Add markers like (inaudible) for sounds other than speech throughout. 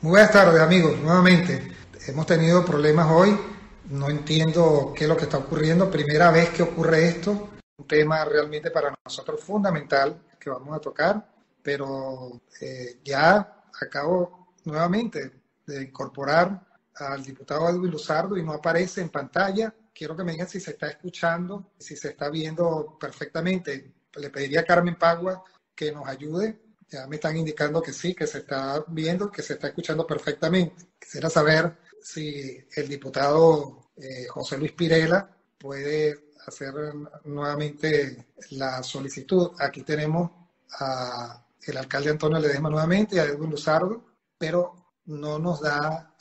Muy buenas tardes amigos, nuevamente. Hemos tenido problemas hoy, no entiendo qué es lo que está ocurriendo, primera vez que ocurre esto, un tema realmente para nosotros fundamental que vamos a tocar, pero eh, ya acabo nuevamente de incorporar al diputado Edwin Luzardo y no aparece en pantalla. Quiero que me digan si se está escuchando, si se está viendo perfectamente. Le pediría a Carmen Pagua que nos ayude. Ya me están indicando que sí, que se está viendo, que se está escuchando perfectamente. Quisiera saber si el diputado eh, José Luis Pirela puede hacer nuevamente la solicitud. Aquí tenemos a el alcalde Antonio Ledesma nuevamente y a Edwin Luzardo, pero no nos da,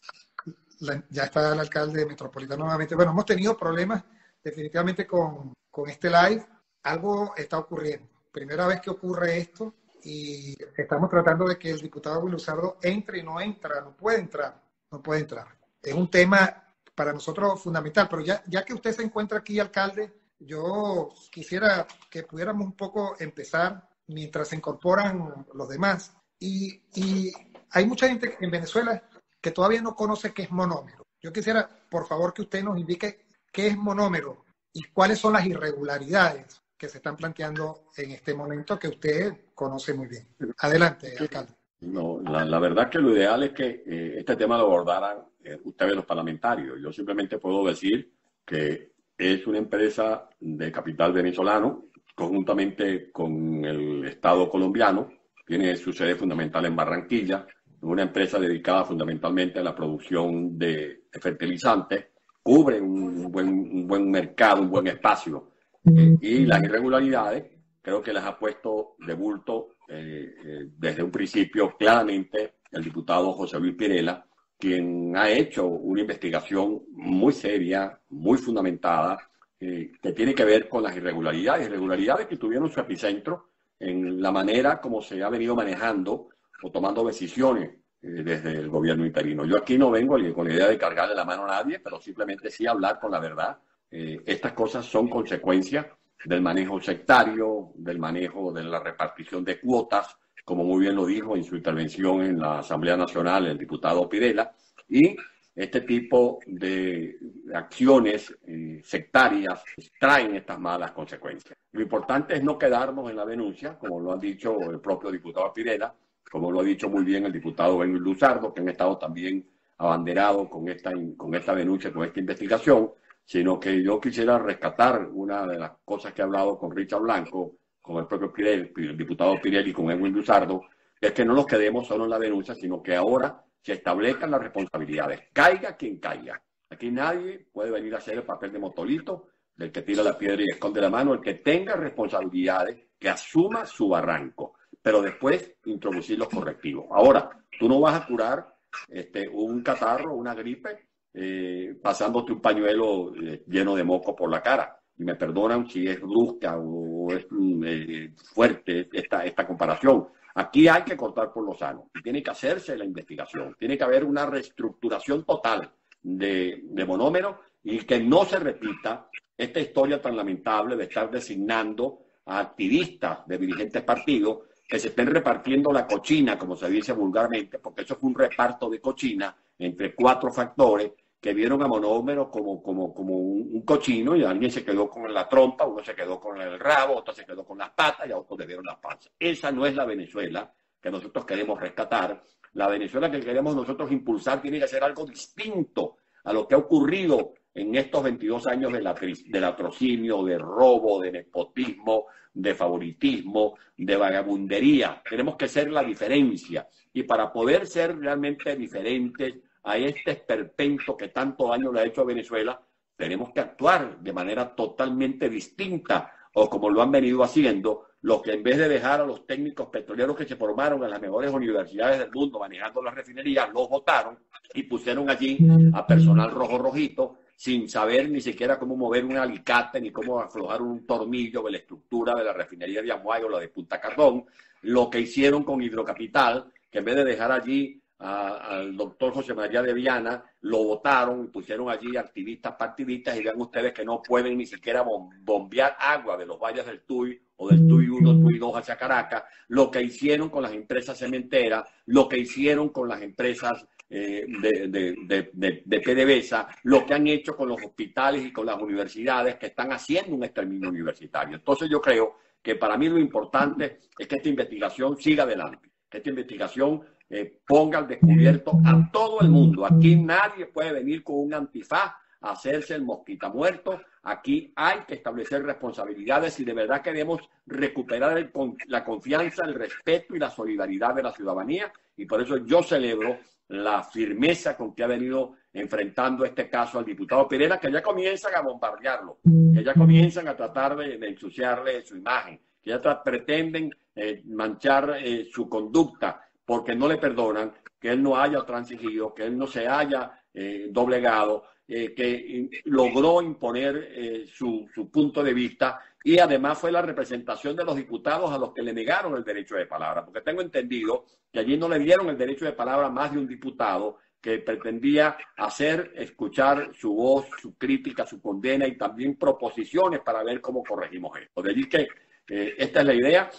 ya está el alcalde metropolitano nuevamente. Bueno, hemos tenido problemas definitivamente con, con este live. Algo está ocurriendo. Primera vez que ocurre esto y estamos tratando de que el diputado Edwin Luzardo entre y no entra, no puede entrar, no puede entrar. Es un tema para nosotros fundamental, pero ya, ya que usted se encuentra aquí, alcalde, yo quisiera que pudiéramos un poco empezar mientras se incorporan los demás. Y, y hay mucha gente en Venezuela que todavía no conoce qué es monómero. Yo quisiera, por favor, que usted nos indique qué es monómero y cuáles son las irregularidades que se están planteando en este momento que usted conoce muy bien. Adelante, alcalde. No, la, verdad que lo ideal es que eh, este tema lo abordaran eh, ustedes los parlamentarios. Yo simplemente puedo decir que es una empresa de capital venezolano, conjuntamente con el Estado colombiano, tiene su sede fundamental en Barranquilla, una empresa dedicada fundamentalmente a la producción de fertilizantes, cubre un buen, un buen mercado, un buen espacio. Eh, y las irregularidades creo que las ha puesto de bulto eh, eh, desde un principio claramente el diputado José Luis Pirela, quien ha hecho una investigación muy seria, muy fundamentada, que tiene que ver con las irregularidades, irregularidades que tuvieron su epicentro en la manera como se ha venido manejando o tomando decisiones eh, desde el gobierno interino. Yo aquí no vengo con la idea de cargarle la mano a nadie, pero simplemente sí hablar con la verdad. Eh, estas cosas son consecuencias del manejo sectario, del manejo de la repartición de cuotas, como muy bien lo dijo en su intervención en la Asamblea Nacional el diputado Pirela, y este tipo de acciones eh, sectarias traen estas malas consecuencias. Lo importante es no quedarnos en la denuncia, como lo ha dicho el propio diputado Pirela, como lo ha dicho muy bien el diputado Benny Luzardo, que han estado también abanderados con esta, con esta denuncia, con esta investigación, sino que yo quisiera rescatar una de las cosas que he hablado con Richard Blanco, con el propio Pirelli, el diputado Pirelli y con Edwin Luzardo, es que no nos quedemos solo en la denuncia, sino que ahora se establezcan las responsabilidades. Caiga quien caiga. Aquí nadie puede venir a hacer el papel de motolito, del que tira la piedra y esconde la mano, el que tenga responsabilidades, que asuma su barranco, pero después introducir los correctivos. Ahora, tú no vas a curar este, un catarro, una gripe, eh, pasándote un pañuelo eh, lleno de moco por la cara. Y me perdonan si es brusca o es mm, eh, fuerte esta, esta comparación. Aquí hay que cortar por lo sano. Tiene que hacerse la investigación. Tiene que haber una reestructuración total de, de monómero y que no se repita esta historia tan lamentable de estar designando a activistas de dirigentes partidos que se estén repartiendo la cochina, como se dice vulgarmente, porque eso fue un reparto de cochina entre cuatro factores que vieron a monómero como, como, como un, cochino y alguien se quedó con la trompa, uno se quedó con el rabo, otro se quedó con las patas y a otros le dieron las panzas. Esa no es la Venezuela que nosotros queremos rescatar. La Venezuela que queremos nosotros impulsar tiene que ser algo distinto a lo que ha ocurrido en estos 22 años de del atrocinio, de robo, de nepotismo, de favoritismo, de vagabundería. Tenemos que ser la diferencia. Y para poder ser realmente diferentes, a este esperpento que tanto daño le ha hecho a Venezuela, tenemos que actuar de manera totalmente distinta o como lo han venido haciendo, los que en vez de dejar a los técnicos petroleros que se formaron en las mejores universidades del mundo manejando las refinerías, los votaron y pusieron allí a personal rojo rojito sin saber ni siquiera cómo mover un alicate ni cómo aflojar un tornillo de la estructura de la refinería de Amuay o la de Punta Cardón, lo que hicieron con Hidrocapital, que en vez de dejar allí al doctor José María de Viana, lo votaron y pusieron allí activistas partidistas y vean ustedes que no pueden ni siquiera bombear agua de los valles del Tuy o del Tuy 1, Tuy 2022 hacia Caracas, lo que hicieron con las empresas cementeras, lo que hicieron con las empresas eh, de, de, de, PDVSA, lo que han hecho con los hospitales y con las universidades que están haciendo un exterminio universitario. Entonces yo creo que para mí lo importante es que esta investigación siga adelante, que esta investigación eh, ponga al descubierto a todo el mundo. Aquí nadie puede venir con un antifaz a hacerse el mosquita muerto. Aquí hay que establecer responsabilidades y de verdad queremos recuperar la confianza, el respeto y la solidaridad de la ciudadanía. Y por eso yo celebro la firmeza con que ha venido enfrentando este caso al diputado Pirela, que ya comienzan a bombardearlo, que ya comienzan a tratar de, ensuciarle su imagen, que ya pretenden eh, manchar eh, su conducta porque no le perdonan que él no haya transigido, que él no se haya eh, doblegado, eh, que logró imponer eh, su, punto de vista y además fue la representación de los diputados a los que le negaron el derecho de palabra, porque tengo entendido que allí no le dieron el derecho de palabra más de un diputado que pretendía hacer escuchar su voz, su crítica, su condena y también proposiciones para ver cómo corregimos esto. De allí que esta es la idea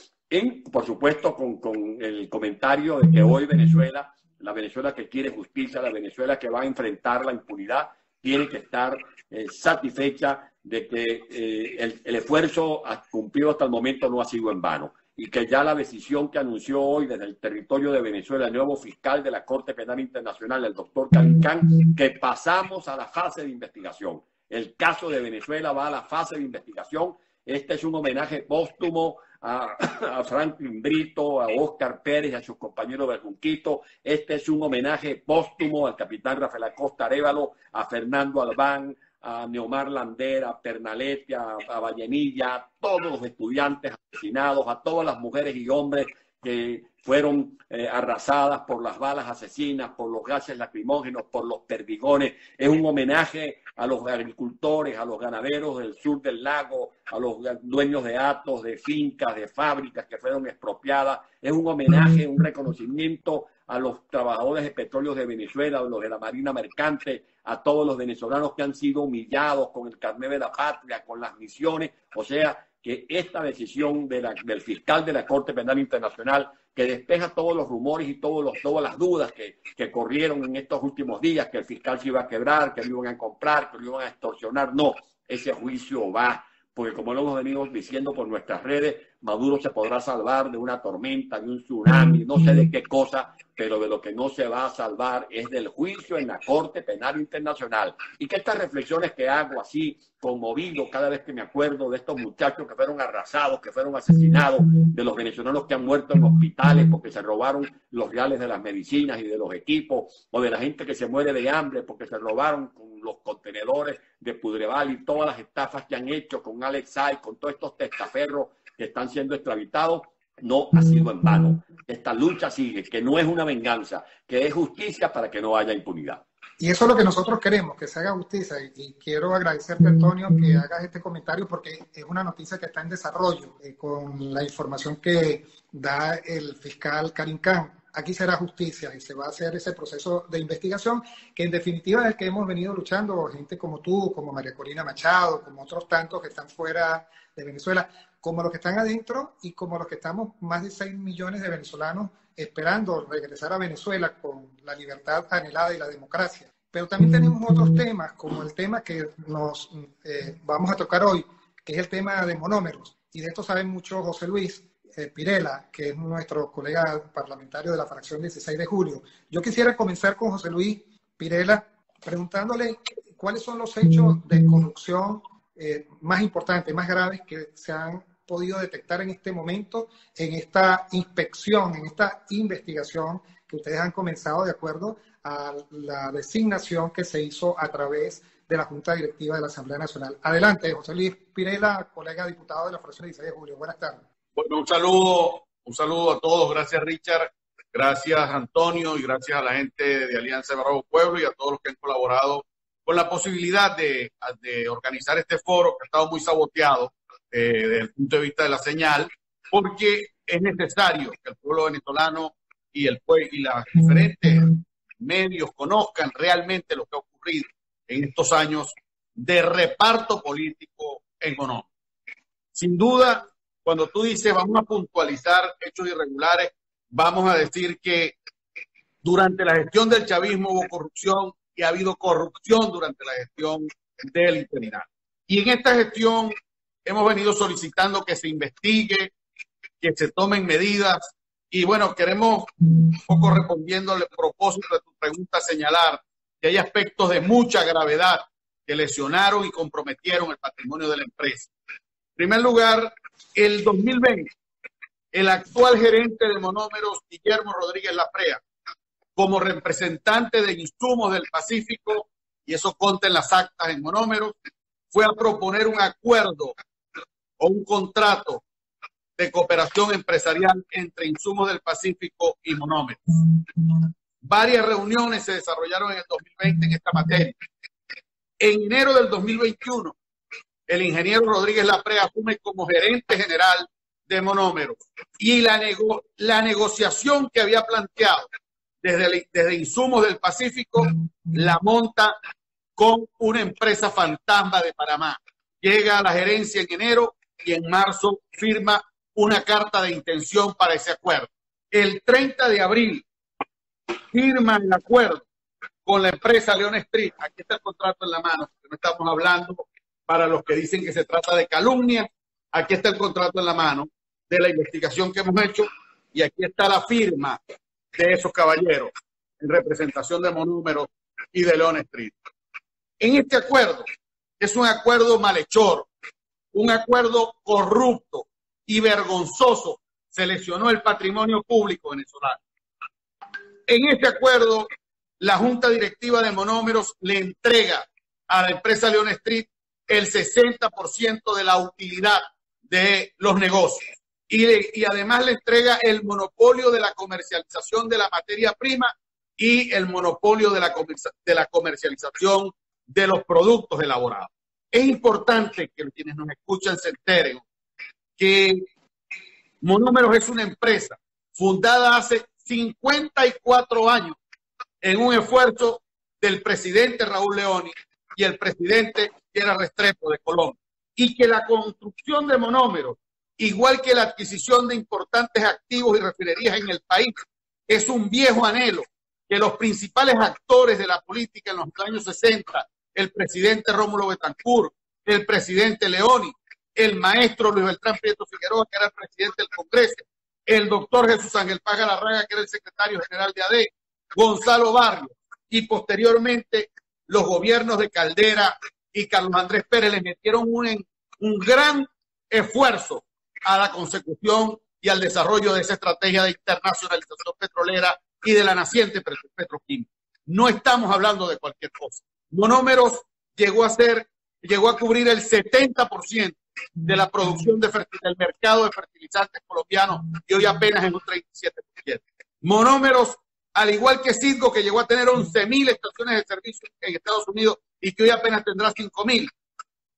por supuesto, con, el comentario de que hoy Venezuela, la Venezuela que quiere justicia, la Venezuela que va a enfrentar la impunidad, tiene que estar eh, satisfecha de que eh, el, esfuerzo cumplido hasta el momento no ha sido en vano y que ya la decisión que anunció hoy desde el territorio de Venezuela el nuevo fiscal de la Corte Penal Internacional, el doctor Calincán, que pasamos a la fase de investigación. El caso de Venezuela va a la fase de investigación. Este es un homenaje póstumo a, (coughs) Franklin Brito, a Oscar Pérez, a sus compañeros del Junquito. Este es un homenaje póstumo al capitán Rafael Acosta Arevalo, a Fernando Albán, a Neomar Lander, a Pernalete, a, a Vallenilla, a todos los estudiantes asesinados, a todas las mujeres y hombres que fueron eh, arrasadas por las balas asesinas, por los gases lacrimógenos, por los perdigones. Es un homenaje a los agricultores, a los ganaderos del sur del lago, a los dueños de atos, de fincas, de fábricas que fueron expropiadas. Es un homenaje, un reconocimiento a los trabajadores de petróleo de Venezuela, a los de la Marina Mercante, a todos los venezolanos que han sido humillados con el carnet de la patria, con las misiones. O sea, que esta decisión del fiscal de la Corte Penal Internacional, que despeja todos los rumores y todos los, todas las dudas que, que corrieron en estos últimos días, que el fiscal se iba a quebrar, que lo iban a comprar, que lo iban a extorsionar, no, ese juicio va, porque como lo hemos venido diciendo por nuestras redes, Maduro se podrá salvar de una tormenta, de un tsunami, no sé de qué cosa, pero de lo que no se va a salvar es del juicio en la Corte Penal Internacional. Y que estas reflexiones que hago así, conmovido cada vez que me acuerdo de estos muchachos que fueron arrasados, que fueron asesinados, de los venezolanos que han muerto en hospitales porque se robaron los reales de las medicinas y de los equipos, o de la gente que se muere de hambre porque se robaron con los contenedores de Pudreval y todas las estafas que han hecho con Alex con todos estos testaferros que están siendo extravitados, no ha sido en vano. Esta lucha sigue, que no es una venganza, que es justicia para que no haya impunidad. Y eso es lo que nosotros queremos, que se haga justicia. Y, quiero agradecerte, Antonio, que hagas este comentario porque es una noticia que está en desarrollo eh, con la información que da el fiscal Karim Khan. Aquí será justicia y se va a hacer ese proceso de investigación que en definitiva es el que hemos venido luchando, gente como tú, como María Corina Machado, como otros tantos que están fuera de Venezuela, como los que están adentro y como los que estamos más de 6 millones de venezolanos esperando regresar a Venezuela con la libertad anhelada y la democracia. Pero también tenemos otros temas, como el tema que nos eh, vamos a tocar hoy, que es el tema de monómeros. Y de esto sabe mucho José Luis eh, Pirela, que es nuestro colega parlamentario de la fracción 16 de julio. Yo quisiera comenzar con José Luis Pirela preguntándole cuáles son los hechos de corrupción eh, más importantes, más graves que se han podido detectar en este momento, en esta inspección, en esta investigación que ustedes han comenzado de acuerdo a la designación que se hizo a través de la Junta Directiva de la Asamblea Nacional. Adelante, José Luis Pirela, colega diputado de la Fracción 16 de Julio. Buenas tardes. Bueno, un saludo, un saludo a todos. Gracias, Richard. Gracias, Antonio, y gracias a la gente de Alianza Bravo Pueblo y a todos los que han colaborado con la posibilidad de, de organizar este foro que ha estado muy saboteado eh, desde el punto de vista de la señal, porque es necesario que el pueblo venezolano y, el, y los diferentes medios conozcan realmente lo que ha ocurrido en estos años de reparto político económico. Sin duda, cuando tú dices vamos a puntualizar hechos irregulares, vamos a decir que durante la gestión del chavismo hubo corrupción y ha habido corrupción durante la gestión del interinato. Y en esta gestión hemos venido solicitando que se investigue, que se tomen medidas. Y bueno, queremos, un poco respondiendo al propósito de tu pregunta, señalar que hay aspectos de mucha gravedad que lesionaron y comprometieron el patrimonio de la empresa. En primer lugar, el 2020, el actual gerente de monómeros, Guillermo Rodríguez Laprea, como representante de insumos del Pacífico, y eso conta en las actas en monómeros, fue a proponer un acuerdo o un contrato de cooperación empresarial entre insumos del Pacífico y monómeros. Varias reuniones se desarrollaron en el 2020 en esta materia. En enero del 2021, el ingeniero Rodríguez Laprea asume como gerente general de monómeros y la, la negociación que había planteado desde, desde Insumos del Pacífico la monta con una empresa fantasma de Panamá. Llega a la gerencia en enero y en marzo firma una carta de intención para ese acuerdo. El 30 de abril firma el acuerdo con la empresa León Street. Aquí está el contrato en la mano, no estamos hablando para los que dicen que se trata de calumnia. Aquí está el contrato en la mano de la investigación que hemos hecho y aquí está la firma de esos caballeros en representación de Monúmero y de León Street. En este acuerdo, es un acuerdo malhechor, un acuerdo corrupto y vergonzoso, seleccionó el patrimonio público venezolano. En este acuerdo, la Junta Directiva de Monómeros le entrega a la empresa León Street el 60% de la utilidad de los negocios y, además le entrega el monopolio de la comercialización de la materia prima y el monopolio de la, de la comercialización de los productos elaborados. Es importante que quienes nos escuchan se enteren que Monómeros es una empresa fundada hace 54 años en un esfuerzo del presidente Raúl Leoni y el presidente era Restrepo de Colombia. Y que la construcción de monómeros igual que la adquisición de importantes activos y refinerías en el país, es un viejo anhelo que los principales actores de la política en los años 60, el presidente Rómulo Betancourt, el presidente Leoni, el maestro Luis Beltrán Prieto Figueroa, que era el presidente del Congreso, el doctor Jesús Ángel Paga Larraga, que era el secretario general de ADE, Gonzalo Barrio, y posteriormente los gobiernos de Caldera y Carlos Andrés Pérez le metieron un, un gran esfuerzo a la consecución y al desarrollo de esa estrategia de internacionalización petrolera y de la naciente petroquímica. No estamos hablando de cualquier cosa. Monómeros llegó a ser, llegó a cubrir el 70% de la producción de del mercado de fertilizantes colombianos y hoy apenas en un 37%. Monómeros, al igual que Citgo, que llegó a tener 11.000 estaciones de servicio en Estados Unidos y que hoy apenas tendrá 5.000,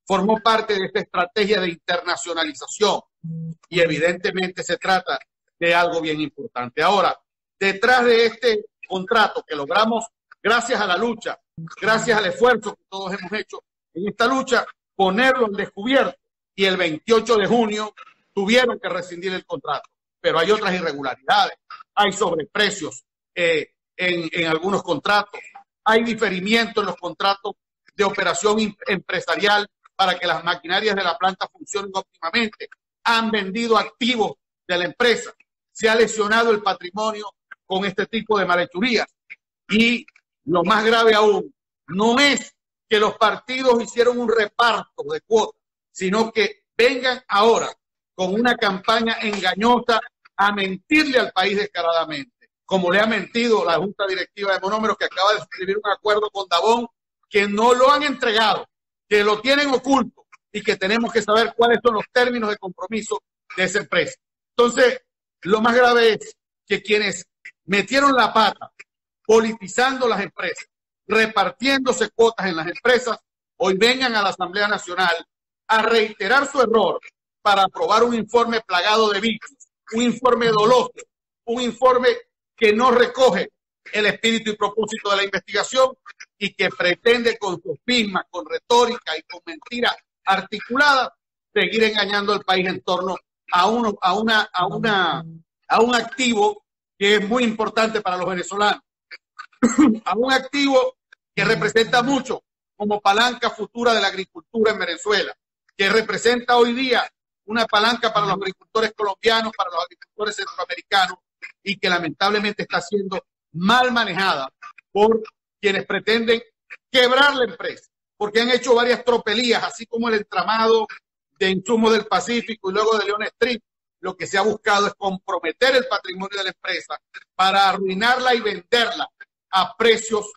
formó parte de esta estrategia de internacionalización y evidentemente se trata de algo bien importante. Ahora, detrás de este contrato que logramos gracias a la lucha, gracias al esfuerzo que todos hemos hecho en esta lucha, ponerlo en descubierto y el 28 de junio tuvieron que rescindir el contrato. Pero hay otras irregularidades, hay sobreprecios eh, en, en algunos contratos, hay diferimiento en los contratos de operación empresarial para que las maquinarias de la planta funcionen óptimamente. Han vendido activos de la empresa. Se ha lesionado el patrimonio con este tipo de malhechurías. Y lo más grave aún, no es que los partidos hicieron un reparto de cuotas, sino que vengan ahora con una campaña engañosa a mentirle al país descaradamente, como le ha mentido la Junta Directiva de Monómeros que acaba de suscribir un acuerdo con Dabón que no lo han entregado que lo tienen oculto y que tenemos que saber cuáles son los términos de compromiso de esa empresa. Entonces, lo más grave es que quienes metieron la pata politizando las empresas, repartiéndose cuotas en las empresas, hoy vengan a la Asamblea Nacional a reiterar su error para aprobar un informe plagado de vicios, un informe doloso, un informe que no recoge el espíritu y propósito de la investigación y que pretende con sofismas, con retórica y con mentiras articuladas seguir engañando al país en torno a, uno, a un activo que es muy importante para los venezolanos, a un activo que representa mucho como palanca futura de la agricultura en Venezuela, que representa hoy día una palanca para los agricultores colombianos, para los agricultores centroamericanos y que lamentablemente está siendo mal manejada por quienes pretenden quebrar la empresa, porque han hecho varias tropelías, así como el entramado de insumos del Pacífico y luego de León Street. Lo que se ha buscado es comprometer el patrimonio de la empresa para arruinarla y venderla a precios,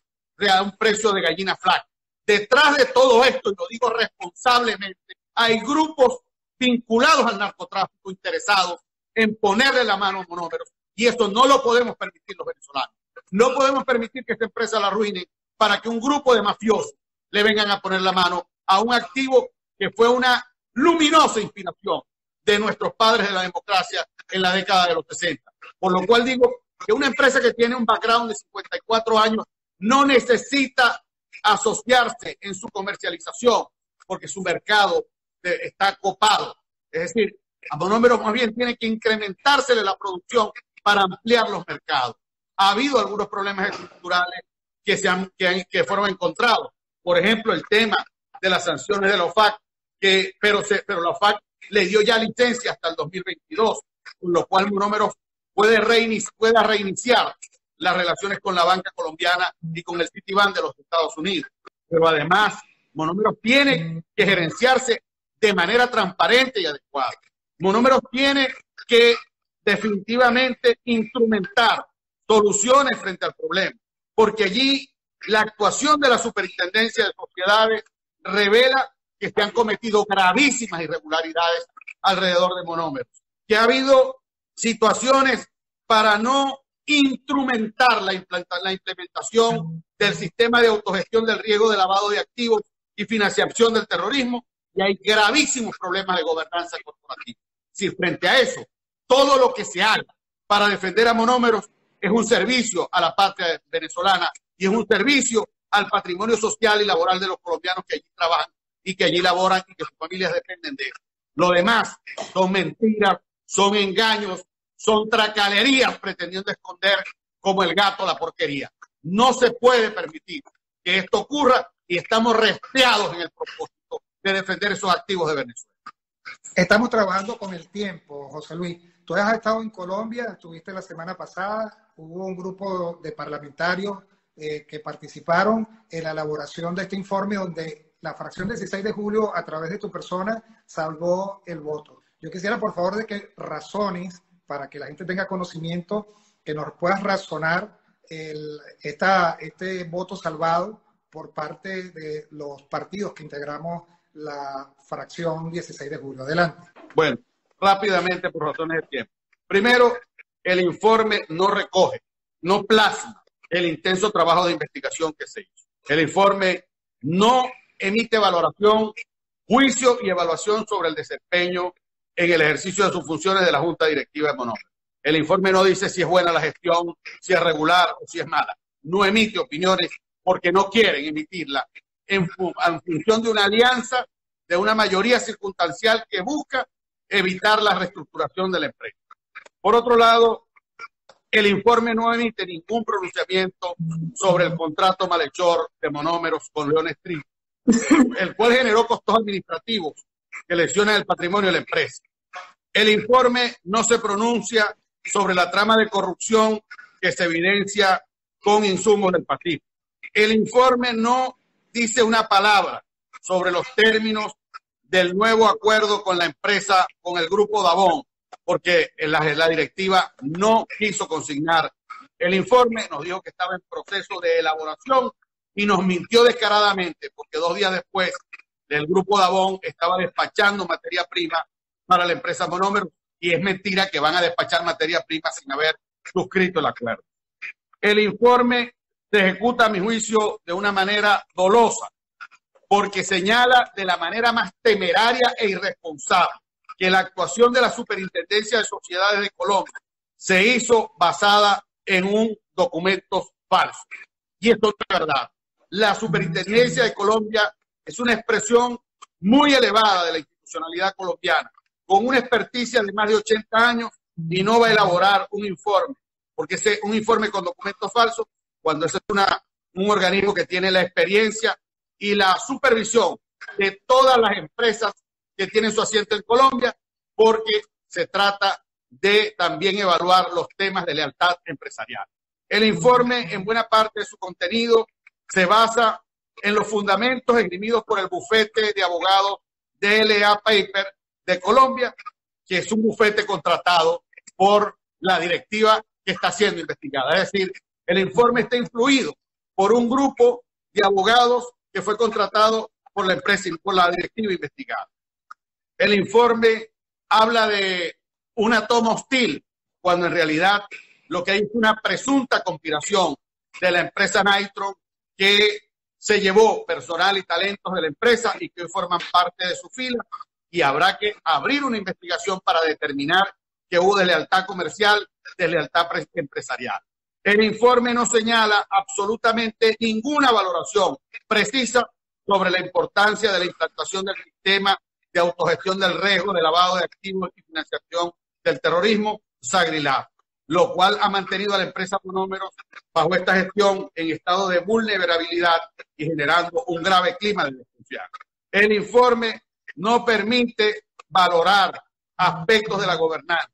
a un precio de gallina flaca. Detrás de todo esto, y lo digo responsablemente, hay grupos vinculados al narcotráfico interesados en ponerle la mano a monómeros. Y esto no lo podemos permitir los venezolanos. No podemos permitir que esta empresa la arruine para que un grupo de mafiosos le vengan a poner la mano a un activo que fue una luminosa inspiración de nuestros padres de la democracia en la década de los 60. Por lo cual digo que una empresa que tiene un background de 54 años no necesita asociarse en su comercialización porque su mercado está copado. Es decir, a monómeros más bien tiene que incrementársele la producción para ampliar los mercados. Ha habido algunos problemas estructurales que, se han, que, que fueron encontrados. Por ejemplo, el tema de las sanciones de la OFAC, que, pero, se, pero la OFAC le dio ya licencia hasta el 2022, con lo cual Monómeros puede pueda reiniciar las relaciones con la banca colombiana y con el Citibank de los Estados Unidos. Pero además, Monómeros tiene que gerenciarse de manera transparente y adecuada. Monómeros tiene que definitivamente instrumentar soluciones frente al problema, porque allí la actuación de la Superintendencia de Sociedades revela que se han cometido gravísimas irregularidades alrededor de monómeros, que ha habido situaciones para no instrumentar la, la implementación del sistema de autogestión del riesgo de lavado de activos y financiación del terrorismo y hay gravísimos problemas de gobernanza corporativa. Si frente a eso, todo lo que se haga para defender a monómeros es un servicio a la patria venezolana y es un servicio al patrimonio social y laboral de los colombianos que allí trabajan y que allí laboran y que sus familias dependen de él. Lo demás son mentiras, son engaños, son tracalerías pretendiendo esconder como el gato la porquería. No se puede permitir que esto ocurra y estamos resteados en el propósito de defender esos activos de Venezuela. Estamos trabajando con el tiempo, José Luis. Tú has estado en Colombia, estuviste la semana pasada, hubo un grupo de parlamentarios eh, que participaron en la elaboración de este informe donde la fracción 16 de julio, a través de tu persona, salvó el voto. Yo quisiera, por favor, de que razones, para que la gente tenga conocimiento, que nos puedas razonar el, esta, este voto salvado por parte de los partidos que integramos la fracción 16 de julio. Adelante. Bueno, rápidamente por razones de tiempo. Primero, el informe no recoge, no plasma el intenso trabajo de investigación que se hizo. El informe no emite valoración, juicio y evaluación sobre el desempeño en el ejercicio de sus funciones de la Junta Directiva de Monómero. El informe no dice si es buena la gestión, si es regular o si es mala. No emite opiniones porque no quieren emitirla en, función de una alianza, de una mayoría circunstancial que busca evitar la reestructuración de la empresa. Por otro lado, el informe no emite ningún pronunciamiento sobre el contrato malhechor de monómeros con León Street, el cual generó costos administrativos que lesionan el patrimonio de la empresa. El informe no se pronuncia sobre la trama de corrupción que se evidencia con insumos del Pacífico. El informe no dice una palabra sobre los términos del nuevo acuerdo con la empresa, con el grupo Davón, porque la, la directiva no quiso consignar el informe, nos dijo que estaba en proceso de elaboración y nos mintió descaradamente, porque dos días después el grupo Davón estaba despachando materia prima para la empresa Monómero y es mentira que van a despachar materia prima sin haber suscrito el acuerdo. El informe se ejecuta, a mi juicio, de una manera dolosa, porque señala de la manera más temeraria e irresponsable que la actuación de la Superintendencia de Sociedades de Colombia se hizo basada en un documento falso. Y esto es verdad. La Superintendencia de Colombia es una expresión muy elevada de la institucionalidad colombiana, con una experticia de más de 80 años y no va a elaborar un informe, porque ese un informe con documentos falsos, cuando ese es una, un organismo que tiene la experiencia y la supervisión de todas las empresas que tienen su asiento en Colombia, porque se trata de también evaluar los temas de lealtad empresarial. El informe, en buena parte de su contenido, se basa en los fundamentos esgrimidos por el bufete de abogados DLA Paper de Colombia, que es un bufete contratado por la directiva que está siendo investigada. Es decir, el informe está influido por un grupo de abogados que fue contratado por la empresa y por la directiva investigada. El informe habla de una toma hostil, cuando en realidad lo que hay es una presunta conspiración de la empresa Nitro que se llevó personal y talentos de la empresa y que hoy forman parte de su fila y habrá que abrir una investigación para determinar que hubo deslealtad comercial, deslealtad empresarial. El informe no señala absolutamente ninguna valoración precisa sobre la importancia de la implantación del sistema de autogestión del riesgo, de lavado de activos y financiación del terrorismo, Sagrilá, lo cual ha mantenido a la empresa Monómeros bajo esta gestión en estado de vulnerabilidad y generando un grave clima de desconfianza. El informe no permite valorar aspectos de la gobernanza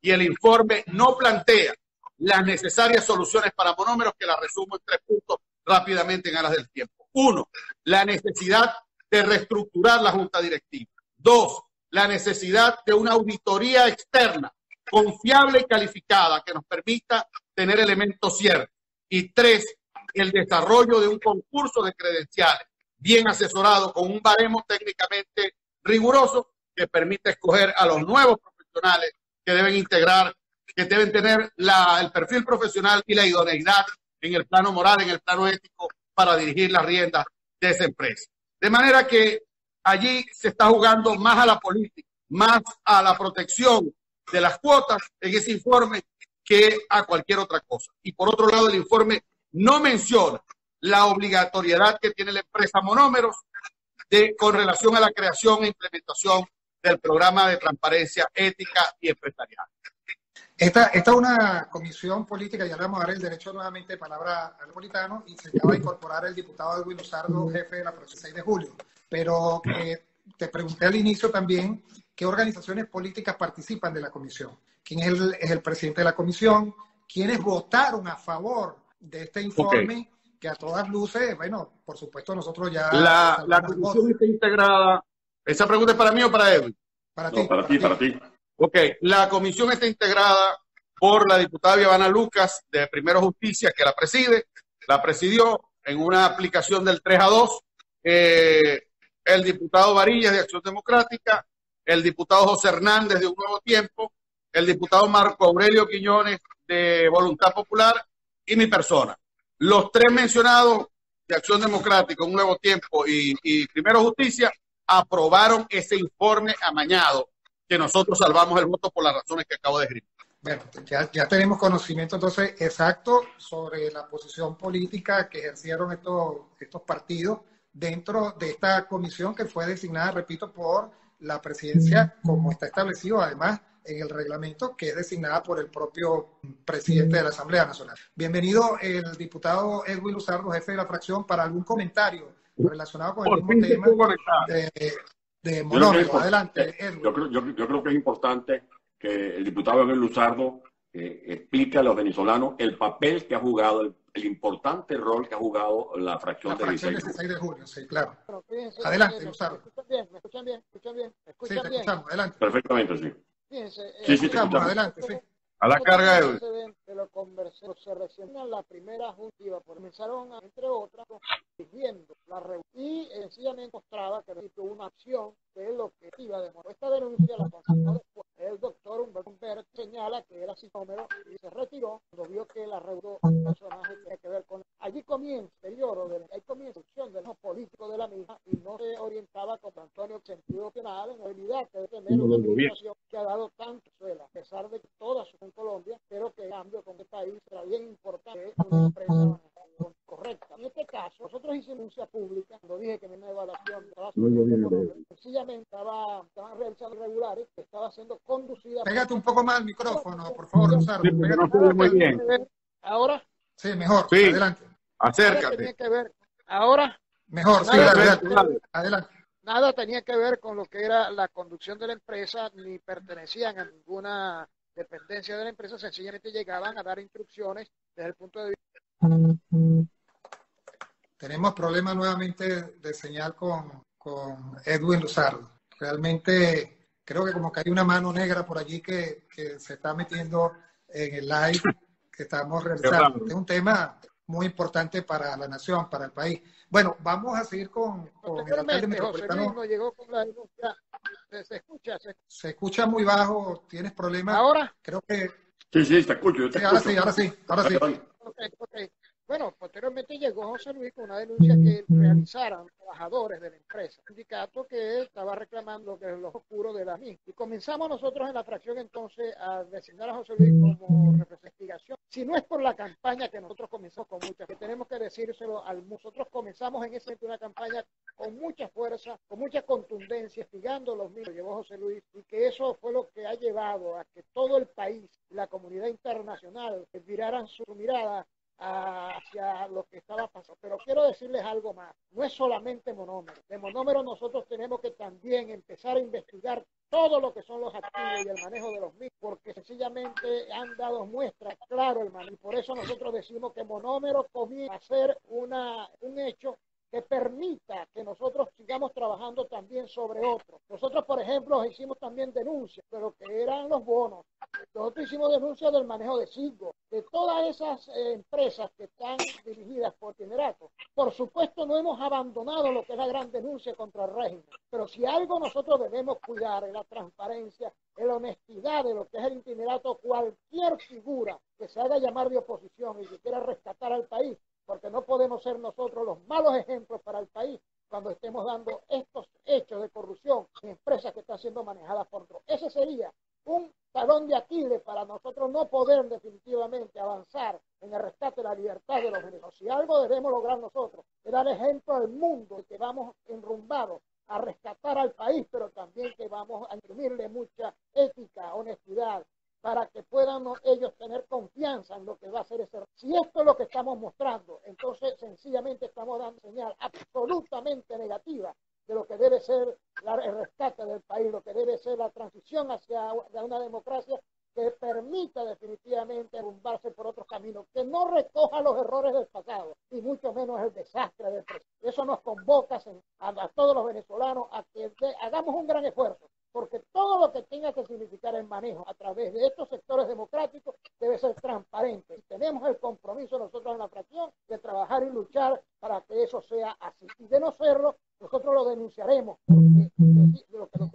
y el informe no plantea las necesarias soluciones para monómeros que las resumo en tres puntos rápidamente en aras del tiempo. Uno, la necesidad de reestructurar la junta directiva. Dos, la necesidad de una auditoría externa confiable y calificada que nos permita tener elementos ciertos. Y tres, el desarrollo de un concurso de credenciales bien asesorado con un baremo técnicamente riguroso que permita escoger a los nuevos profesionales que deben integrar, que deben tener la, el perfil profesional y la idoneidad en el plano moral, en el plano ético, para dirigir las riendas de esa empresa. De manera que allí se está jugando más a la política, más a la protección de las cuotas en ese informe que a cualquier otra cosa. Y por otro lado, el informe no menciona la obligatoriedad que tiene la empresa Monómeros de, con relación a la creación e implementación del programa de transparencia ética y empresarial. Esta, esta es una comisión política, ya le vamos a dar el derecho nuevamente de palabra al politano y se acaba de incorporar el diputado Edwin Luzardo, jefe de la provincia 6 de julio. Pero eh, te pregunté al inicio también qué organizaciones políticas participan de la comisión, quién es el, es el presidente de la comisión, quiénes votaron a favor de este informe, que a todas luces, bueno, por supuesto nosotros ya... La, la comisión está integrada, esa pregunta es para mí o para Edwin. Para ti. para, ti, para ti. Ok, la comisión está integrada por la diputada Viviana Lucas de Primero Justicia, que la preside, la presidió en una aplicación del 3 a 2, eh, el diputado Varillas de Acción Democrática, el diputado José Hernández de Un Nuevo Tiempo, el diputado Marco Aurelio Quiñones de Voluntad Popular y mi persona. Los tres mencionados de Acción Democrática, Un Nuevo Tiempo y, Primero Justicia aprobaron ese informe amañado que nosotros salvamos el voto por las razones que acabo de escribir. Bueno, ya, ya, tenemos conocimiento entonces exacto sobre la posición política que ejercieron estos, estos partidos dentro de esta comisión que fue designada, repito, por la presidencia, como está establecido además en el reglamento, que es designada por el propio presidente de la Asamblea Nacional. Bienvenido el diputado Edwin Luzardo, jefe de la fracción, para algún comentario relacionado con el mismo tema de, de Adelante, Edwin. Yo creo, yo creo que es importante que el diputado Edwin Luzardo eh, explique a los venezolanos el papel que ha jugado, el, importante rol que ha jugado la fracción, de 16 de julio. Sí, claro. adelante, ¿Me escuchan bien? ¿Me escuchan bien? ¿Me escuchan bien? ¿Me escuchan sí, te escuchamos, adelante. Perfectamente, sí. Fíjense, sí, sí, te escuchamos. Adelante, sí. A la carga de que lo conversé, se recién en la primera juntiva, comenzaron, a, entre otras, viendo la reunión y sencillamente mostraba que necesitó una acción que es lo que iba a demorar. Esta denuncia la constató después. El doctor Humberto Humbert señala que era sin número y se retiró cuando vio que la reunión un personaje tiene que ver con allí comienza el deterioro de ahí comienza la acción del político de la misma y no se orientaba como Antonio sentido penal en realidad que debe tener una administración que ha dado tanto suela a pesar de que todas en Colombia pero que el cambio con este país será bien importante una empresa correcta. En este caso, nosotros hicimos denuncia pública, cuando dije que en una evaluación de sencillamente estaba, estaban realizando irregulares, estaba siendo conducida. Pégate un poco más al micrófono, por favor. Sí, porque no se ve muy bien. Ahora, Sí, mejor. Sí. Adelante. Acércate. tenía que ver. Ahora, Mejor, sí, Nada, adelante. dale. Adelante. nada tenía que ver con lo que era la conducción de la empresa, ni pertenecían a ninguna dependencia de la empresa, sencillamente llegaban a dar instrucciones desde el punto de vista. Tenemos problemas nuevamente de señal con, con Edwin Luzardo. Realmente creo que como que hay una mano negra por allí que, que se está metiendo en el live que estamos realizando. Es un tema muy importante para la nación, para el país. Bueno, vamos a seguir con, con el alcalde Posteriormente, José Luis metropolitano. nos llegó con la denuncia. Se, se escucha, se- Se escucha muy bajo, tienes problemas. ahora. Creo que Sí, sí, te escucho, yo te sí, ahora escucho. sí, ahora sí, ahora sí. Perdón. Ok, ok. Bueno, posteriormente llegó José Luis con una denuncia que realizaran trabajadores de la empresa, sindicato que estaba reclamando que los oscuros de la misma. Y comenzamos nosotros en la fracción entonces a designar a José Luis como representación. Si no es por la campaña que nosotros comenzamos con muchas, que tenemos que decírselo al nosotros comenzamos en ese momento una campaña con mucha fuerza, con mucha contundencia, estigando los mismos, llevó José Luis, y que eso fue lo que ha llevado a que todo el país, la comunidad internacional, viraran su mirada hacia lo que estaba pasando. Pero quiero decirles algo más. No es solamente monómero. De monómero nosotros tenemos que también empezar a investigar todo lo que son los activos y el manejo de los mismos, porque sencillamente han dado muestras, claro, hermano, y por eso nosotros decimos que monómero comienza a ser una, un hecho que permita que nosotros sigamos trabajando también sobre otros. Nosotros, por ejemplo, hicimos también denuncias de lo que eran los bonos. Nosotros hicimos denuncias del manejo de SIGO, de todas esas eh, empresas que están dirigidas por Generato. Por supuesto, no hemos abandonado lo que es la gran denuncia contra el régimen, pero si algo nosotros debemos cuidar es la transparencia, es la honestidad de lo que es el itinerato, cualquier figura que se haga llamar de oposición y que quiera rescatar al país, porque no podemos ser nosotros los malos ejemplos para el país cuando estemos dando estos hechos de corrupción en empresas que están siendo manejadas por otros. Ese sería un talón de Aquiles para nosotros no poder definitivamente avanzar en el rescate de la libertad de los venezolanos. Si algo debemos lograr nosotros es dar ejemplo al mundo que vamos enrumbados a rescatar al país, pero también que vamos a imprimirle mucha ética, honestidad, para que puedan ellos tener confianza en lo que va a ser ese. Si esto es lo que estamos mostrando, entonces sencillamente estamos dando señal absolutamente negativa de lo que debe ser la- el rescate del país, lo que debe ser la transición hacia una democracia que permita definitivamente rumbarse por otros caminos, que no recoja los errores del pasado y mucho menos el desastre del presente. Eso nos convoca a, todos los venezolanos a que hagamos un gran esfuerzo, porque todo lo que tenga que significar el manejo a través de estos sectores democráticos debe ser transparente. Y tenemos el compromiso nosotros en la fracción de trabajar y luchar para que eso sea así. Y de no serlo, nosotros lo denunciaremos, porque lo que nos.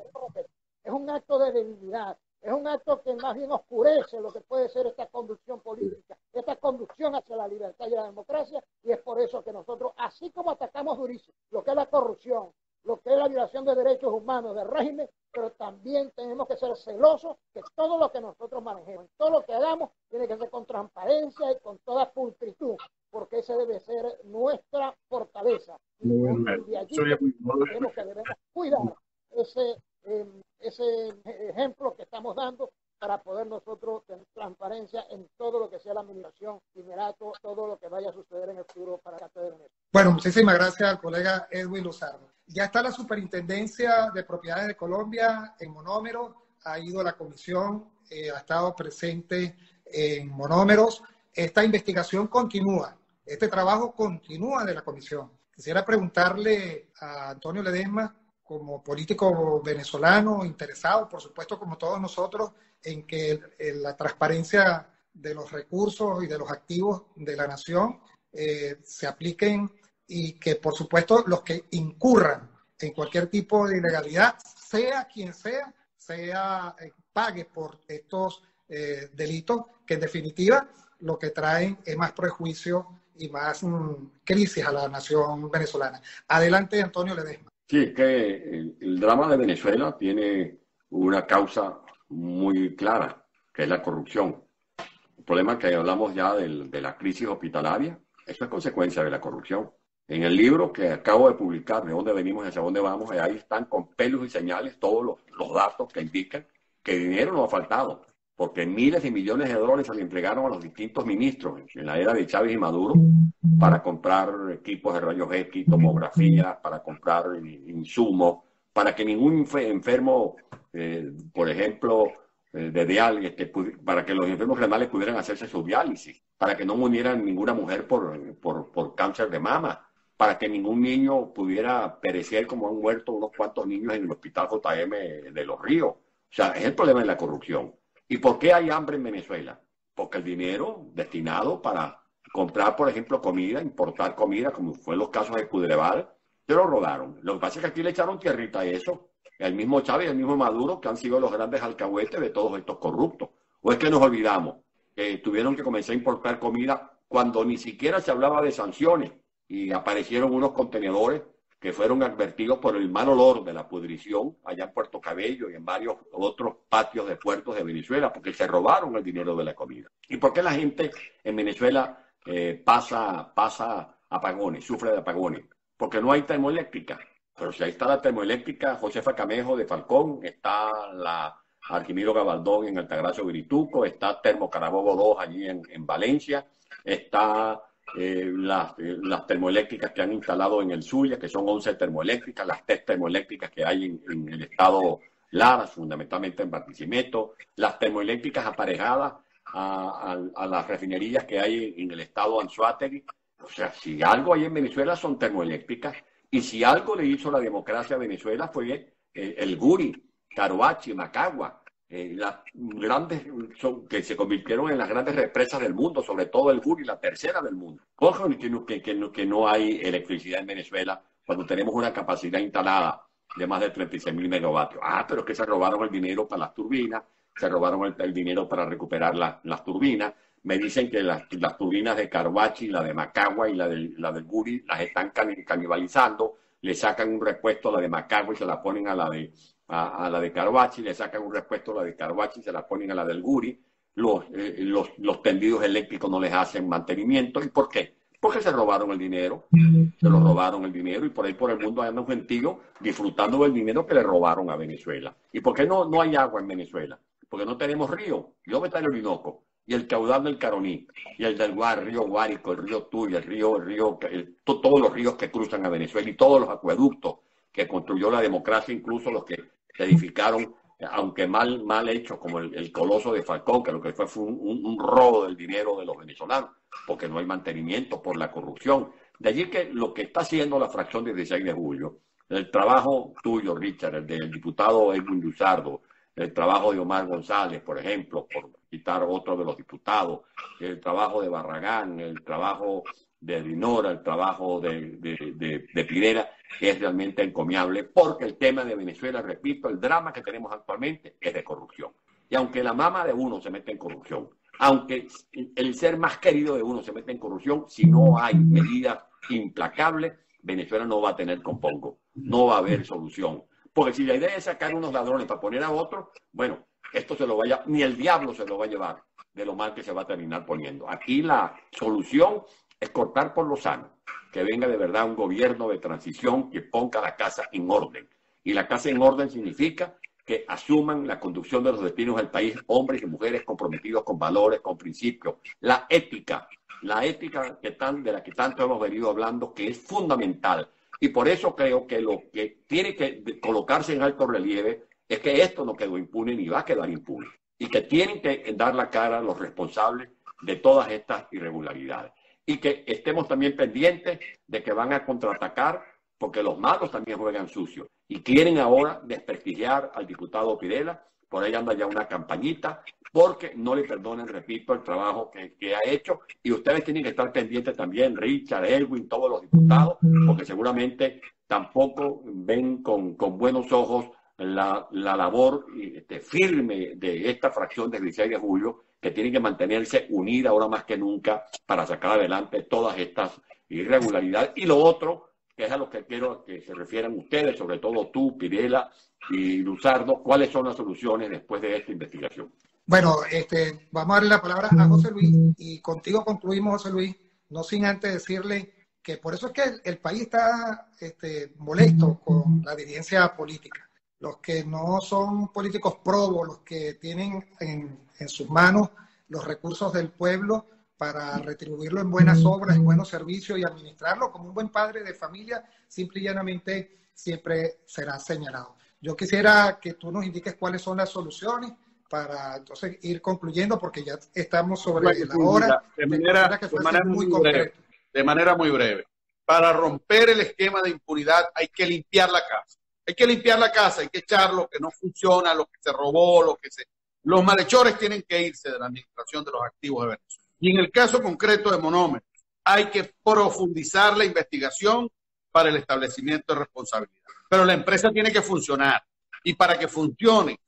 Es un acto de debilidad, es un acto que más bien oscurece lo que puede ser esta conducción política, esta conducción hacia la libertad y la democracia, y es por eso que nosotros, así como atacamos durísimo lo que es la corrupción, lo que es la violación de derechos humanos del régimen, pero también tenemos que ser celosos que todo lo que nosotros manejemos, todo lo que hagamos, tiene que ser con transparencia y con toda pulcritud, porque ese debe ser nuestra fortaleza. Y de allí tenemos que debemos cuidar ese, eh, ese ejemplo que estamos dando para poder nosotros tener transparencia en todo lo que sea la administración, primerato, todo lo que vaya a suceder en el futuro para la de Venezuela. Bueno, muchísimas gracias al colega Edwin Luzardo. Ya está la Superintendencia de Propiedades de Colombia en Monómero, ha ido la comisión, eh, ha estado presente en Monómeros. Esta investigación continúa, este trabajo continúa de la comisión. Quisiera preguntarle a Antonio Ledesma, como político venezolano, interesado, por supuesto, como todos nosotros, en que la transparencia de los recursos y de los activos de la nación eh, se apliquen y que, por supuesto, los que incurran en cualquier tipo de ilegalidad, sea quien sea, sea eh, pague por estos eh, delitos que en definitiva lo que traen es más prejuicio y más mm, crisis a la nación venezolana. Adelante, Antonio Ledesma. Sí, es que el, drama de Venezuela tiene una causa muy clara, que es la corrupción. El problema que hablamos ya del- de la crisis hospitalaria, eso es consecuencia de la corrupción. En el libro que acabo de publicar, de dónde venimos y hacia dónde vamos, ahí están con pelos y señales todos los, datos que indican que dinero no ha faltado, porque miles de millones de dólares se le entregaron a los distintos ministros en la era de Chávez y Maduro para comprar equipos de rayos X, tomografía, para comprar insumos, para que ningún enfermo, eh, por ejemplo, eh, de diálisis, que, para que los enfermos renales pudieran hacerse su diálisis, para que no murieran ninguna mujer por cáncer de mama, para que ningún niño pudiera perecer como han muerto unos cuantos niños en el hospital JM de Los Ríos. O sea, es el problema de la corrupción. ¿Y por qué hay hambre en Venezuela? Porque el dinero destinado para comprar, por ejemplo, comida, importar comida, como fue en los casos de Cudreval, se lo rodaron. Lo que pasa es que aquí le echaron tierrita a eso. El mismo Chávez y el mismo Maduro, que han sido los grandes alcahuetes de todos estos corruptos. ¿O es que nos olvidamos que tuvieron que comenzar a importar comida cuando ni siquiera se hablaba de sanciones y aparecieron unos contenedores que fueron advertidos por el mal olor de la pudrición allá en Puerto Cabello y en varios otros patios de puertos de Venezuela, porque se robaron el dinero de la comida. ¿Y por qué la gente en Venezuela eh, pasa, pasa apagones, sufre de apagones? Porque no hay termoeléctrica. Pero si ahí está la termoeléctrica, Josefa Camejo de Falcón, está la Arquimiro Gabaldón en Altagracio Virituco, está Termo Carabobo 2 allí en, en Valencia, está eh, las, eh, las, termoeléctricas que han instalado en el Zulia, que son 11 termoeléctricas, las tres termoeléctricas que hay en, el estado Lara, fundamentalmente en Barquisimeto, las termoeléctricas aparejadas a, las refinerías que hay en el estado Anzuategui. O sea, si algo hay en Venezuela son termoeléctricas, y si algo le hizo la democracia a Venezuela fue eh, el Guri, Caroachi, Macagua, eh, las grandes, son, que se convirtieron en las grandes represas del mundo, sobre todo el Guri, la tercera del mundo. Ojo que, que, no, que no hay electricidad en Venezuela cuando tenemos una capacidad instalada de más de 36 mil megavatios. Ah, pero es que se robaron el dinero para las turbinas, se robaron el, dinero para recuperar las turbinas. Me dicen que las, las turbinas de Carvachi, la de Macagua y la del, la del Guri las están canibalizando, le sacan un repuesto a la de Macagua y se la ponen a la de a, la de Carvachi, le sacan un respuesto a la de Carvachi, se la ponen a la del Guri, los, eh, los, los tendidos eléctricos no les hacen mantenimiento. ¿Y por qué? Porque se robaron el dinero, se lo robaron el dinero y por ahí por el mundo andan gentíos disfrutando del dinero que le robaron a Venezuela. ¿Y por qué no, no hay agua en Venezuela? Porque no tenemos río. Yo me está el Orinoco y el caudal del Caroní y el del Guar, el río Guárico, el río Tuya, el río, el río, todos los ríos que cruzan a Venezuela y todos los acueductos que construyó la democracia, incluso los que se edificaron, aunque mal, mal hecho, como el, coloso de Falcón, que lo que fue fue un, robo del dinero de los venezolanos, porque no hay mantenimiento por la corrupción. De allí que lo que está haciendo la fracción de 16 de julio, el trabajo tuyo, Richard, el del diputado Edwin Luzardo, el trabajo de Omar González, por ejemplo, por citar otro de los diputados, el trabajo de Barragán, el trabajo de Dinora, el trabajo de, de, de, Pinera, es realmente encomiable, porque el tema de Venezuela, repito, el drama que tenemos actualmente es de corrupción. Y aunque la mamá de uno se mete en corrupción, aunque el ser más querido de uno se mete en corrupción, si no hay medidas implacables, Venezuela no va a tener compongo, no va a haber solución. Porque si la idea es sacar unos ladrones para poner a otros, bueno, esto se lo vaya, ni el diablo se lo va a llevar de lo mal que se va a terminar poniendo. Aquí la solución es cortar por lo sano, que venga de verdad un gobierno de transición que ponga la casa en orden. Y la casa en orden significa que asuman la conducción de los destinos del país hombres y mujeres comprometidos con valores, con principios, la ética, la ética que de la que tanto hemos venido hablando, que es fundamental. Y por eso creo que lo que tiene que colocarse en alto relieve es que esto no quedó impune ni va a quedar impune. Y que tienen que dar la cara los responsables de todas estas irregularidades y que estemos también pendientes de que van a contraatacar porque los malos también juegan sucio y quieren ahora desprestigiar al diputado Pirela, por ahí anda ya una campañita, porque no le perdonen, repito, el trabajo que, ha hecho. Y ustedes tienen que estar pendientes también, Richard, Elwin, todos los diputados, porque seguramente tampoco ven con, buenos ojos la, labor este, firme de esta fracción del 16 de julio que tiene que mantenerse unida ahora más que nunca para sacar adelante todas estas irregularidades. Y lo otro, que es a lo que quiero que se refieran ustedes, sobre todo tú, Pirela y Luzardo, ¿cuáles son las soluciones después de esta investigación? Bueno, este, vamos a darle la palabra a José Luis y contigo concluimos, José Luis, no sin antes decirle que por eso es que el, país está este, molesto con la dirigencia política. Los que no son políticos probos, los que tienen en, en sus manos los recursos del pueblo para retribuirlo en buenas obras, en buenos servicios y administrarlo como un buen padre de familia, simple y llanamente siempre será señalado. Yo quisiera que tú nos indiques cuáles son las soluciones para entonces ir concluyendo, porque ya estamos sobre la hora. De manera, muy, breve, de manera muy breve. Para romper el esquema de impunidad hay que limpiar la casa. Hay que limpiar la casa, hay que echar lo que no funciona, lo que se robó, lo que se... Los malhechores tienen que irse de la administración de los activos de Venezuela. Y en el caso concreto de Monómetros, hay que profundizar la investigación para el establecimiento de responsabilidad. Pero la empresa tiene que funcionar. Y para que funcione,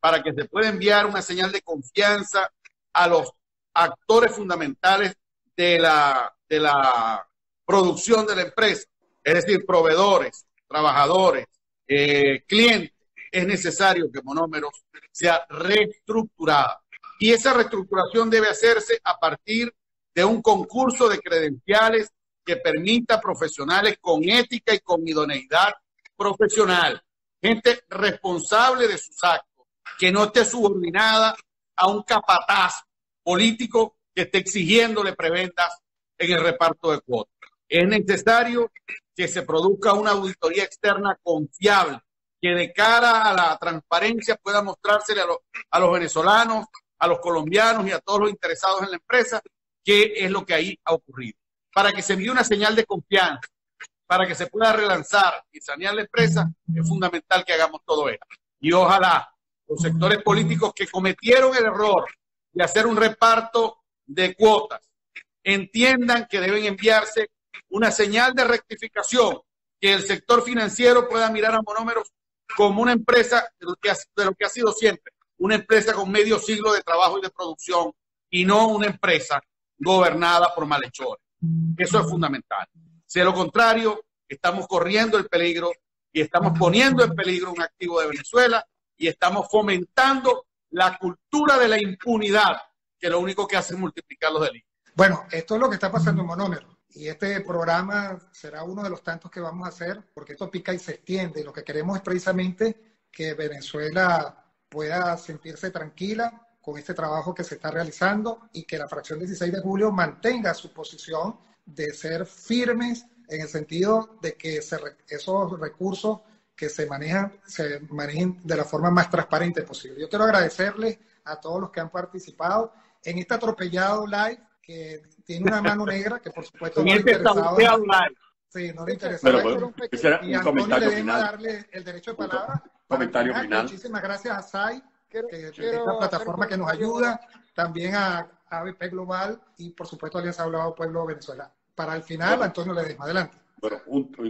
para que se pueda enviar una señal de confianza a los actores fundamentales de la, de la producción de la empresa, es decir, proveedores, trabajadores, eh, clientes, es necesario que Monómeros sea reestructurada. Y esa reestructuración debe hacerse a partir de un concurso de credenciales que permita profesionales con ética y con idoneidad profesional, gente responsable de sus actos que no esté subordinada a un capataz político que esté exigiéndole preventas en el reparto de cuotas. Es necesario que se produzca una auditoría externa confiable, que de cara a la transparencia pueda mostrársele a los, venezolanos, a los colombianos y a todos los interesados en la empresa qué es lo que ahí ha ocurrido. Para que se envíe una señal de confianza, para que se pueda relanzar y sanear la empresa, es fundamental que hagamos todo esto. Y ojalá los sectores políticos que cometieron el error de hacer un reparto de cuotas entiendan que deben enviarse una señal de rectificación, que el sector financiero pueda mirar a monómeros como una empresa de lo, que ha, sido siempre, una empresa con medio siglo de trabajo y de producción y no una empresa gobernada por malhechores. Eso es fundamental. Si de lo contrario, estamos corriendo el peligro y estamos poniendo en peligro un activo de Venezuela y estamos fomentando la cultura de la impunidad, que lo único que hace es multiplicar los delitos. Bueno, esto es lo que está pasando en Monómero. Y este programa será uno de los tantos que vamos a hacer, porque esto pica y se extiende. Lo que queremos es precisamente que Venezuela pueda sentirse tranquila con este trabajo que se está realizando y que la fracción 16 de julio mantenga su posición de ser firmes en el sentido de que esos recursos que se manejan, se manejen de la forma más transparente posible. Yo quiero agradecerles a todos los que han participado en este atropellado live que tiene una mano negra que por supuesto no le este interesaba. Sí, no le interesaba. y a Antonio le debo darle el derecho de palabra. Comentario final. Muchísimas gracias a SAI, que es la plataforma que nos ayuda, también a ABP Global y por supuesto Alianza Hablado Pueblo Venezuela. Para el final, Antonio le dejo adelante. Bueno,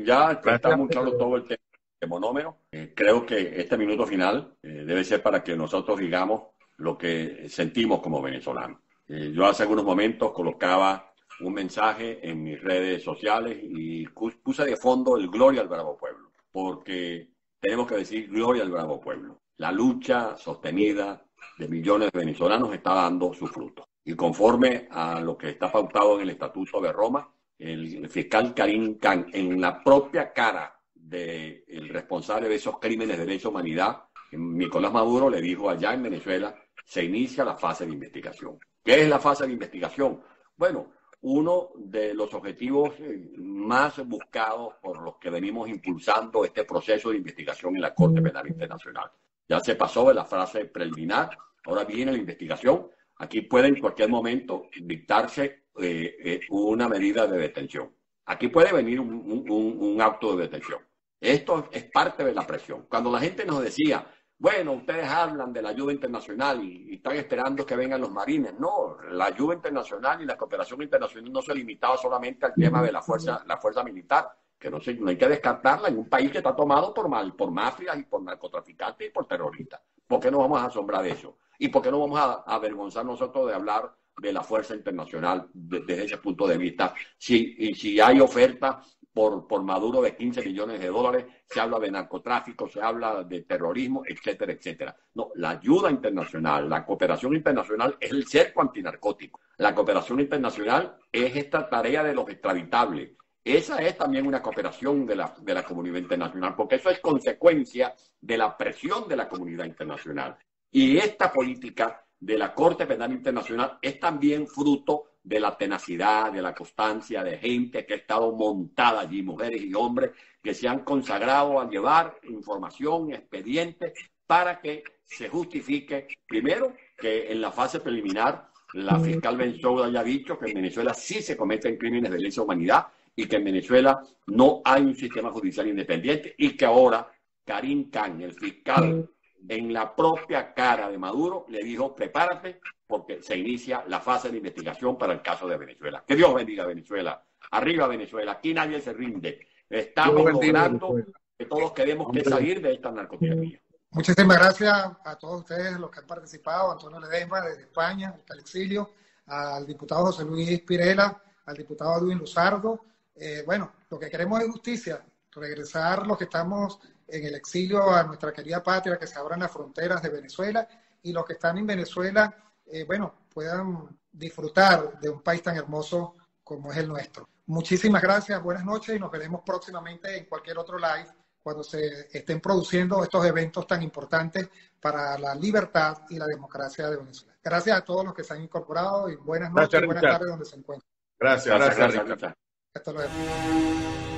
ya está muy claro todo el tema monómero. Eh, creo que este minuto final eh, debe ser para que nosotros digamos lo que sentimos como venezolanos. Eh, yo hace algunos momentos colocaba un mensaje en mis redes sociales y puse de fondo el Gloria al Bravo Pueblo, porque tenemos que decir Gloria al Bravo Pueblo. La lucha sostenida de millones de venezolanos está dando su fruto. Y conforme a lo que está pautado en el Estatuto de Roma, el fiscal Karim Khan, en la propia cara del responsable de esos crímenes de lesa humanidad, Nicolás Maduro le dijo allá en Venezuela, se inicia la fase de investigación. ¿Qué es la fase de investigación? Bueno, uno de los objetivos eh, más buscados por los que venimos impulsando este proceso de investigación en la Corte Penal Internacional. Ya se pasó de la fase preliminar, ahora viene la investigación. Aquí puede en cualquier momento dictarse eh, eh, una medida de detención. Aquí puede venir un, un acto de detención. Esto es parte de la presión. Cuando la gente nos decía, bueno, ustedes hablan de la ayuda internacional y, están esperando que vengan los marines. No, la ayuda internacional y la cooperación internacional no se limitaba solamente al tema de la fuerza, la fuerza militar, que no, no hay que descartarla en un país que está tomado por, mal, por mafias y por narcotraficantes y por terroristas. ¿Por qué no vamos a asombrar de eso? ¿Y por qué no vamos a, avergonzar nosotros de hablar de la fuerza internacional desde ese punto de vista? Si, si hay oferta por, por Maduro de 15 millones de dólares, se habla de narcotráfico, se habla de terrorismo, etcétera, etcétera. No, la ayuda internacional, la cooperación internacional es el cerco antinarcótico. La cooperación internacional es esta tarea de los extraditables, esa es también una cooperación de la, de la comunidad internacional, porque eso es consecuencia de la presión de la comunidad internacional. Y esta política de la Corte Penal Internacional es también fruto de la tenacidad, de la constancia, de gente que ha estado montada allí, mujeres y hombres, que se han consagrado a llevar información, expedientes, para que se justifique, primero, que en la fase preliminar la fiscal Benzouda haya dicho que en Venezuela sí se cometen crímenes de lesa humanidad y que en Venezuela no hay un sistema judicial independiente y que ahora Karim Khan, el fiscal, en la propia cara de Maduro, le dijo, prepárate porque se inicia la fase de investigación para el caso de Venezuela. Que Dios bendiga a Venezuela. Arriba Venezuela. Aquí nadie se rinde. Estamos logrando que todos queremos que salir de esta narcotiranía. Muchísimas gracias a todos ustedes los que han participado, Antonio Ledesma desde España, el exilio, al diputado José Luis Pirela, al diputado Edwin Luzardo. Eh, bueno, lo que queremos es justicia, regresar los que estamos en el exilio a nuestra querida patria, que se abran las fronteras de Venezuela y los que están en Venezuela, eh, bueno, puedan disfrutar de un país tan hermoso como es el nuestro. Muchísimas gracias, buenas noches y nos veremos próximamente en cualquier otro live cuando se estén produciendo estos eventos tan importantes para la libertad y la democracia de Venezuela. Gracias a todos los que se han incorporado y buenas noches y buenas tardes donde se encuentren. Gracias, gracias. gracias, gracias. Hasta luego.